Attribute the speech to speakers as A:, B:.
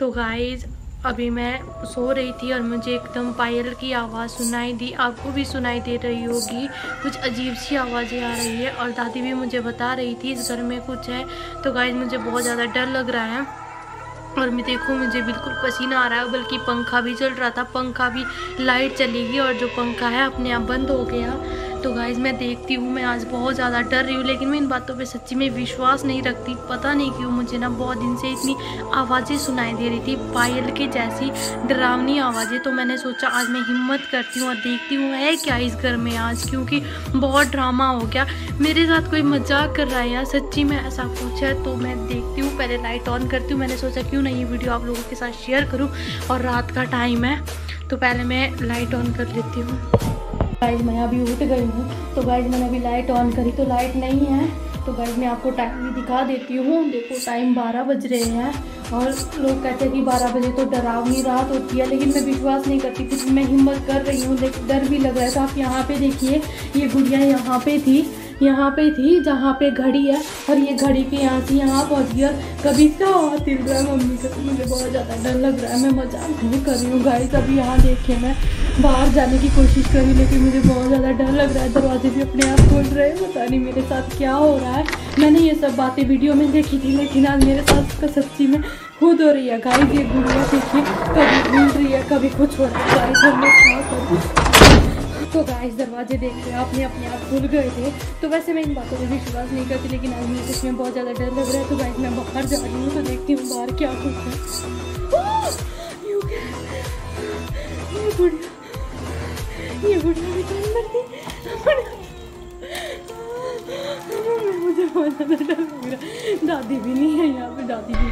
A: तो गाइज़ अभी मैं सो रही थी और मुझे एकदम पायल की आवाज़ सुनाई दी। आपको भी सुनाई दे रही होगी। कुछ अजीब सी आवाज़ें आ रही है और दादी भी मुझे बता रही थी, इस घर में कुछ है। तो गाइज़ मुझे बहुत ज़्यादा डर लग रहा है और मैं देखूँ, मुझे बिल्कुल पसीना आ रहा है, बल्कि पंखा भी चल रहा था। पंखा भी लाइट चलेगी और जो पंखा है, अपने आप बंद हो गया। तो गाइज़ मैं देखती हूँ, मैं आज बहुत ज़्यादा डर रही हूँ, लेकिन मैं इन बातों पे सच्ची में विश्वास नहीं रखती। पता नहीं क्यों मुझे ना बहुत दिन से इतनी आवाज़ें सुनाई दे रही थी, पायल के जैसी डरावनी आवाज़ें। तो मैंने सोचा, आज मैं हिम्मत करती हूँ और देखती हूँ, है क्या इस घर में आज? क्योंकि बहुत ड्रामा हो गया। मेरे साथ कोई मज़ाक कर रहा है यार सच्ची में ऐसा कुछ है तो मैं देखती हूँ, पहले लाइट ऑन करती हूँ। मैंने सोचा, क्यों नहीं ये वीडियो आप लोगों के साथ शेयर करूँ? और रात का टाइम है तो पहले मैं लाइट ऑन कर लेती हूँ। गाइज़ मैं अभी उठ गई हूँ। तो गाइज़ मैंने अभी लाइट ऑन करी तो लाइट नहीं है। तो गाइज़ मैं आपको टाइम भी दिखा देती हूँ। देखो टाइम बारह बज रहे हैं और लोग कहते हैं कि बारह बजे तो डरावनी रात होती है, लेकिन मैं विश्वास नहीं करती क्योंकि मैं हिम्मत कर रही हूँ। डर भी लग रहा है तो आप यहाँ पे देखिए, ये गुड़िया यहाँ पे थी। यहाँ पे थी, जहाँ पे घड़ी है। और ये घड़ी के यहाँ से यहाँ पहुँच गया। कभी क्या हाथ हिल रहा है मम्मी का मुझे बहुत ज़्यादा डर लग रहा है। मैं मज़ाक नहीं कर रही हूँ गाय अभी यहाँ देखे मैं। बाहर जाने की कोशिश करी लेकिन मुझे बहुत ज़्यादा डर लग रहा है। दरवाजे भी अपने आप खोल रहे हैं। पता नहीं मेरे साथ क्या हो रहा है। मैंने ये सब बातें वीडियो में देखी थी, लेकिन आज मेरे साथ का सच्ची में खुद हो रही है। गाय ये गुड़िया देखिए, कभी घूम रही है, कभी कुछ हो रहा है। गाय घर में क्या तो गाइस दरवाजे देख रहे आपने अपने आप खुल गए थे। तो वैसे मैं इन बातों पर विश्वास नहीं करती, लेकिन आज मुझे इसमें बहुत ज़्यादा डर लग रहा है। तो गाइस मैं बाहर जा रही हूँ तो देखती हूँ बाहर क्या कुछ है। ये बुढ़िया ये बुढ़िया मुझे बहुत ज़्यादा डर लग रहा है। दादी भी नहीं है यहाँ पे, दादी भी